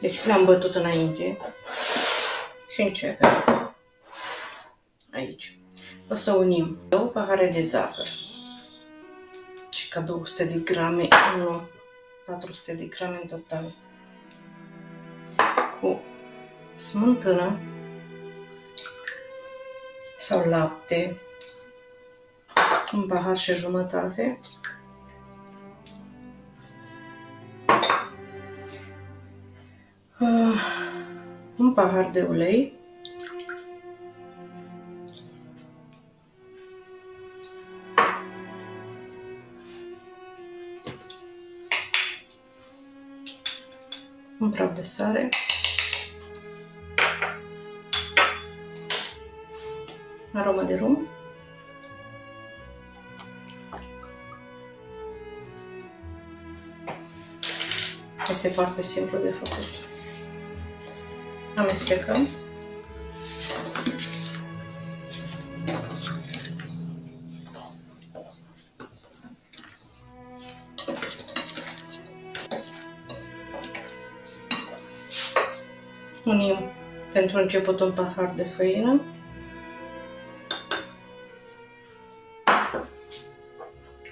Deci le-am bătut înainte și începem. Aici. O să unim două pahare de zahăr și ca 200 de grame, nu, 400 de grame în total, cu smântână sau lapte, un pahar și jumătate, pahar de ulei, un praf de sare, aromă de rum, Este foarte simplu de făcut. Amestecăm. Unim pentru început un pahar de făină.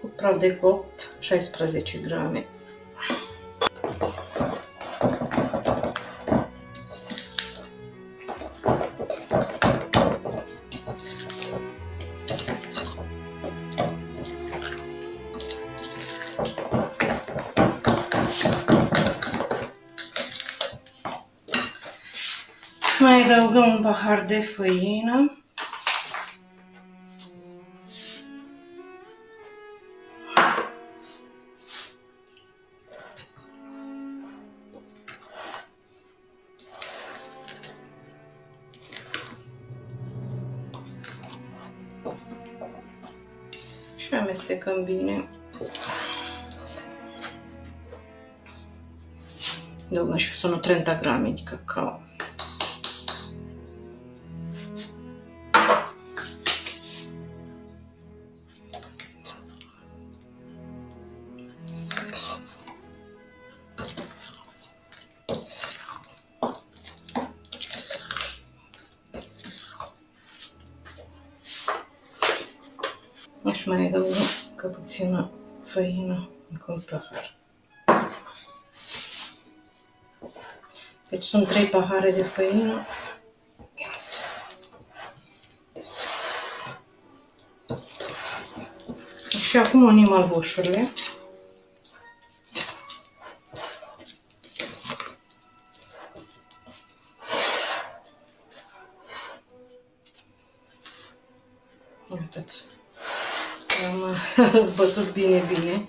Cu praf de copt 16 grame. Adăugăm un pahar de făină. Și amestecăm bine. Adăugăm și sono 30 grame de cacao. Aș mai adăuga ca puțină făină încă un pahar. Deci sunt trei pahare de făină. Și acum unim albușurile. Am zbătut bine, bine.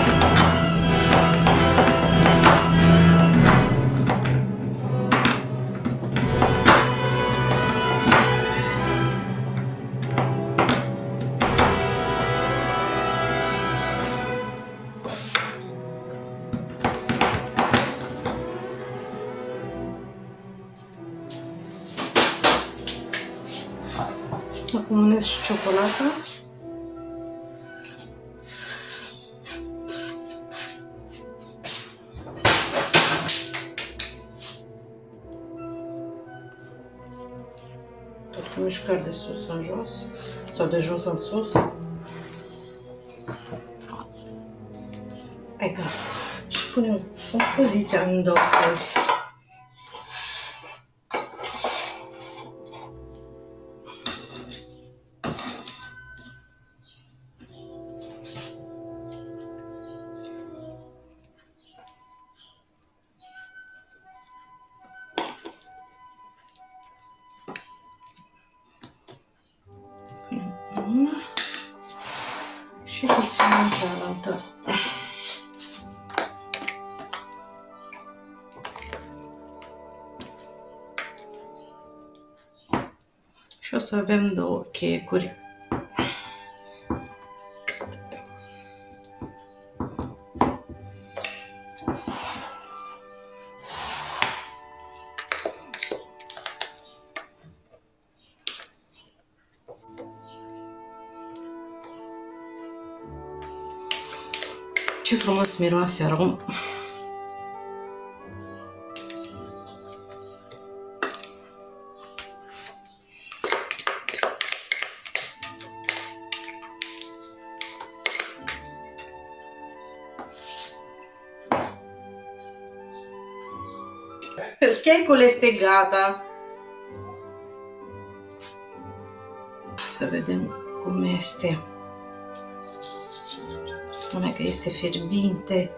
Puneți și ciocolată. Tot cu mișcări de sus în jos sau de jos în sus. Hai. Și punem o poziția în două ori. Și puțin în cealaltă. Și o să avem două checuri. Ce frumos miroase arom. Checul este gata. Să vedem cum este. Numai că este fierbinte.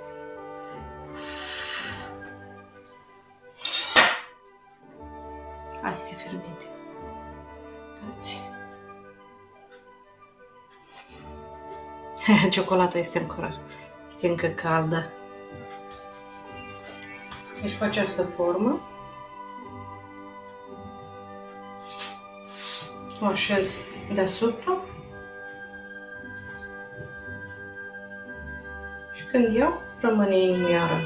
Hai, e fierbinte. Uitați. Ciocolata este încă, este încă caldă. Deci cu această formă o așez deasupra când iau rămâne inimioară.